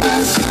Yes.